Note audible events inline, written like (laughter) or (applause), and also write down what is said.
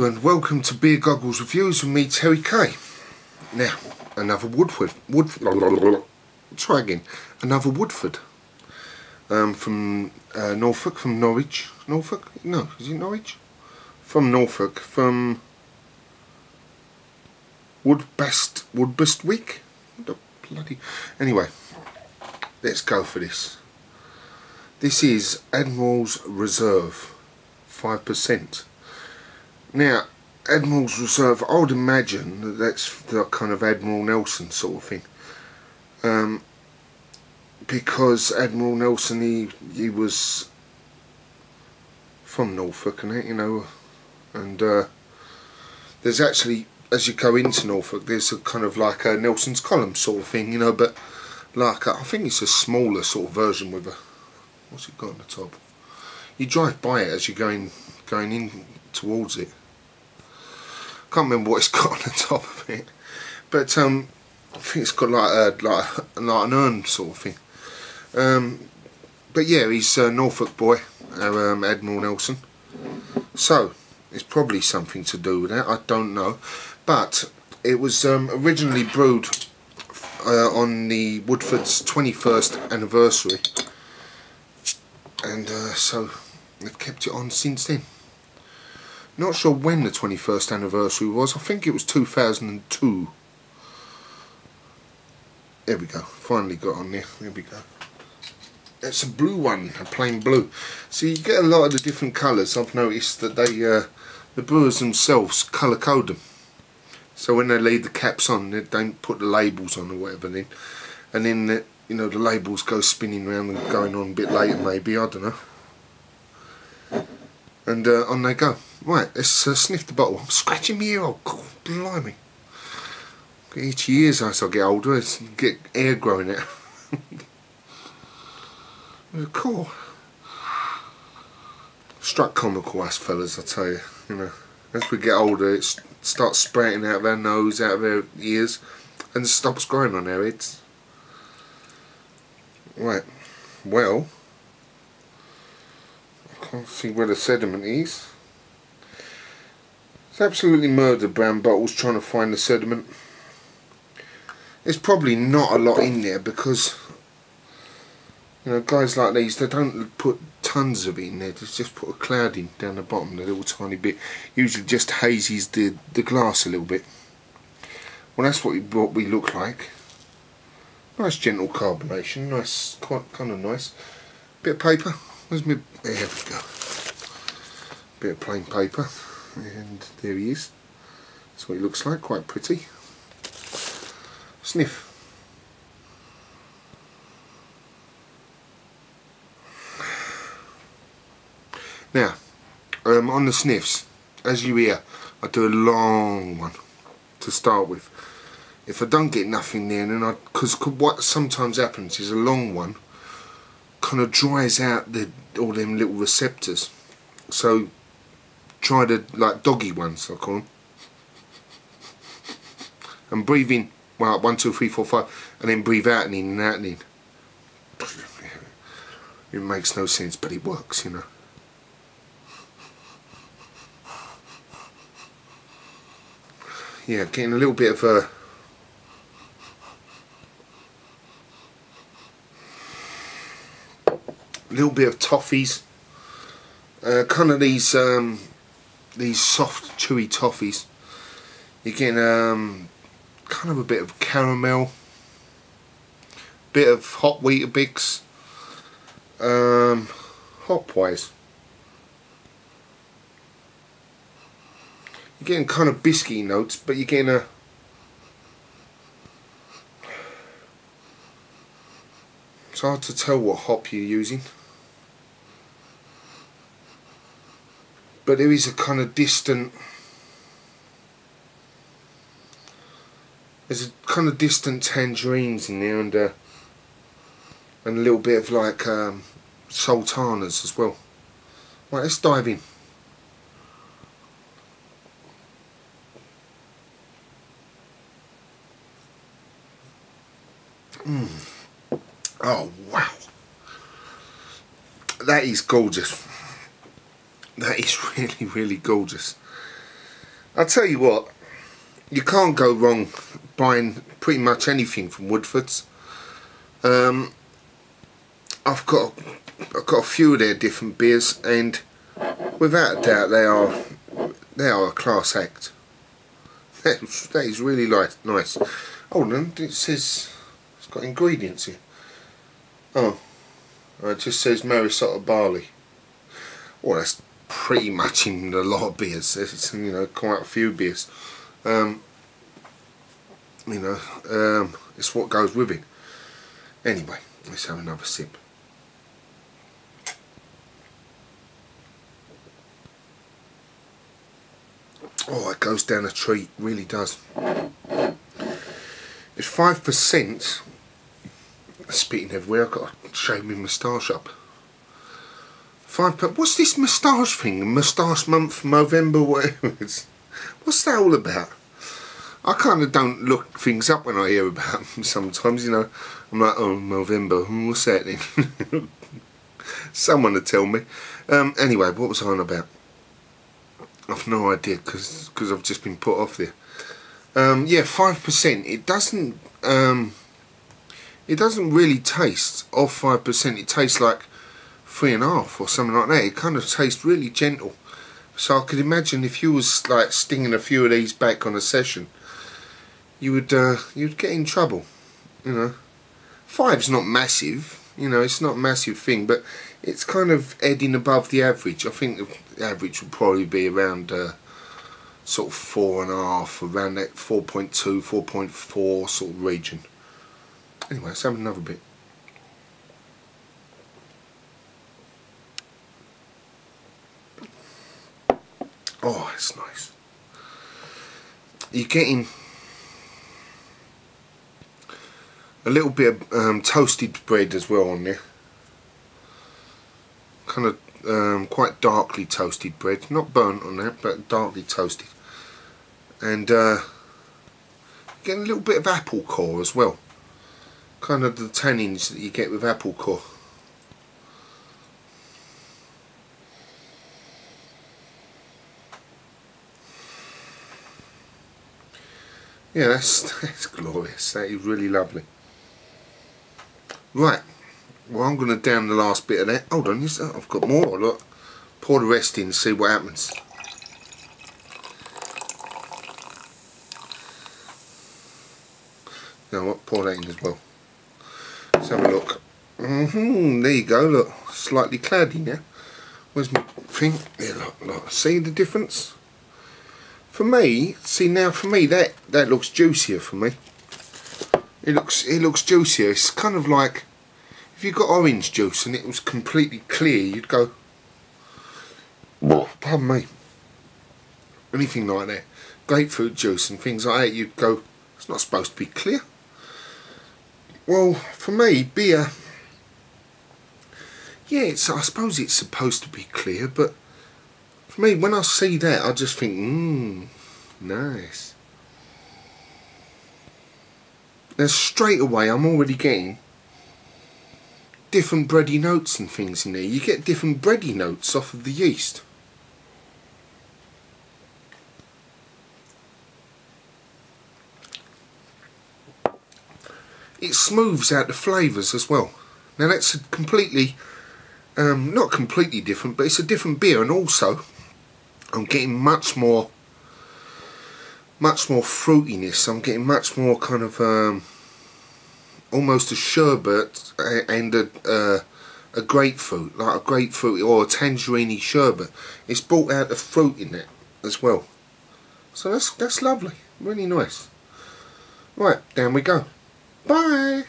And welcome to Beer Goggles Reviews with me, Terry Kay. Now, another Woodforde. Woodforde. (coughs) Try again. Another Woodforde. Um, from uh, Norfolk, from Norwich. Norfolk? No, is it Norwich? From Norfolk, from Woodbest Woodbastwick. Bloody. Anyway, let's go for this. This is Admiral's Reserve, five percent. Now, Admiral's Reserve, I would imagine that that's the kind of Admiral Nelson sort of thing. Um, because Admiral Nelson, he, he was from Norfolk, and you know, and uh, there's actually, as you go into Norfolk, there's a kind of like a Nelson's Column sort of thing, you know, but like a, I think it's a smaller sort of version with a, what's it got on the top? You drive by it as you're going going in towards it can't remember what it's (laughs) got on the top of it. But um, I think it's got like a like, like an urn sort of thing. Um, but yeah he's a Norfolk boy um, Admiral Nelson. So it's probably something to do with that I don't know. But it was um, originally brewed uh, on the Woodforde's 21st anniversary. And uh, so they've kept it on since then not sure when the 21st anniversary was. I think it was 2002. There we go. Finally got on there. There we go. It's a blue one, a plain blue. So you get a lot of the different colours. I've noticed that they, uh, the brewers themselves colour code them. So when they leave the caps on, they don't put the labels on or whatever then. And then, the, you know, the labels go spinning around and going on a bit later maybe, I don't know and uh, on they go. Right, let's uh, sniff the bottle. I'm scratching my ear, oh God, blimey. Get itchy ears as I get older, it's get hair growing (laughs) out. cool. Struck comical us fellas, I tell you. You know, as we get older, it starts sprouting out of our nose, out of our ears, and stops growing on our heads. Right, well, I can't see where the sediment is. It's absolutely murdered brown bottles trying to find the sediment. There's probably not a lot in there because you know guys like these they don't put tons of it in there, they just put a cloud in down the bottom a little tiny bit. Usually just hazes the, the glass a little bit. Well that's what we, what we look like. Nice gentle carbonation, nice, quite kind of nice. Bit of paper. Where's my... There we go. Bit of plain paper. And there he is. That's what he looks like. Quite pretty. Sniff. Now, um, on the sniffs, as you hear, I do a long one to start with. If I don't get nothing there, then I, because what sometimes happens is a long one kind of dries out the all them little receptors. So try the like doggy ones I call them, and breathe in well one two three four five, and then breathe out and in and out and in. (laughs) It makes no sense, but it works, you know. Yeah, getting a little bit of a little bit of toffees uh, kind of these um, these soft chewy toffees. You're getting um, kind of a bit of caramel bit of hot Weetabix um, hopwise you're getting kind of biscuity notes but you're getting a it's hard to tell what hop you're using but there is a kind of distant there's a kind of distant tangerines in there and uh, and a little bit of like um, sultanas as well. Right let's dive in. Mm. oh wow. That is gorgeous that is (laughs) really really gorgeous I'll tell you what, you can't go wrong buying pretty much anything from Woodforde's. Um, I've got I've got a few of their different beers, and without a doubt, they are they are a class act. (laughs) That is, really nice. Nice. Hold on, it says it's got ingredients here. Oh, it just says Maris Otter barley. Well, that's pretty much in a lot of beers. It's you know quite a few beers. Um, you know, um, it's what goes with it. Anyway, let's have another sip. Oh, it goes down a treat, really does. It's five percent. Spitting everywhere. I've got to shave my moustache up. Five. What's this moustache thing? Moustache month, November, whatever. it's. What's that all about? I kind of don't look things up when I hear about them (laughs) sometimes, you know. I'm like, oh, November, hmm, what's that then? (laughs) Someone to tell me. Um, anyway, what was I on about? I've no idea because cause I've just been put off there. Um, yeah, 5%. It doesn't... Um, it doesn't really taste of 5%. It tastes like three and a half or something like that. It kind of tastes really gentle. So I could imagine if you was like stinging a few of these back on a session, you would uh, you'd get in trouble. You know, five's not massive. You know, it's not a massive thing, but it's kind of heading above the average. I think the average would probably be around uh, sort of four and a half, around that 4.2, 4.4 sort of region. Anyway, let's have another bit. It's nice. You're getting a little bit of um, toasted bread as well on there. Kind of um, quite darkly toasted bread. Not burnt on that, but darkly toasted. And uh, getting a little bit of apple core as well. Kind of the tannins that you get with apple core. Yeah, that's, (laughs) that's glorious. That is really lovely. Right. Well, I'm going to down the last bit of that. Hold on, I've got more. Look. Pour the rest in and see what happens. Now what? Pour that in as well. Let's have a look. Mm -hmm, there you go, look. Slightly cloudy now. Where's my thing? There, look, look. See the difference? For me, see now for me that that looks juicier for me. It looks it looks juicier. It's kind of like if you got orange juice and it was completely clear, you'd go. Pardon me. Anything like that, grapefruit juice and things like that, you'd go. It's not supposed to be clear. Well, for me, beer. Yeah, it's. I suppose it's supposed to be clear, but me, when I see that, I just think, mmm, nice. Now straight away, I'm already getting different bready notes and things in there. You get different bready notes off of the yeast. It smooths out the flavours as well. Now that's a completely, um, not completely different, but it's a different beer and also I'm getting much more much more fruitiness. I'm getting much more kind of um, almost a sherbet and a uh, a grapefruit like a grapefruit or a tangerine sherbet. It's brought out the fruit in it as well. So that's that's lovely. Really nice. Right down we go. Bye